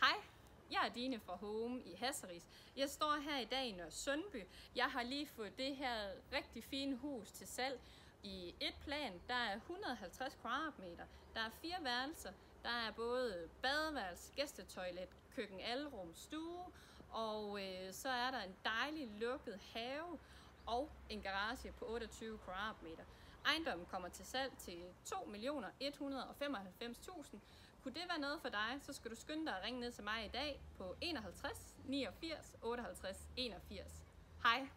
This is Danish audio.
Hej, jeg er Dine fra Home i Hasseris. Jeg står her i dag i Nørre Sundby. Jeg har lige fået det her rigtig fine hus til salg i et plan. Der er 150 kvadratmeter. Der er fire værelser. Der er både badeværelse, gæstetoilet, køkken, alrum, stue. Og øh, så er der en dejlig lukket have og en garage på 28 kvadratmeter. Ejendommen kommer til salg til 2.195.000. Kunne det være noget for dig, så skal du skynde dig at ringe ned til mig i dag på 51 89 58 81. Hej!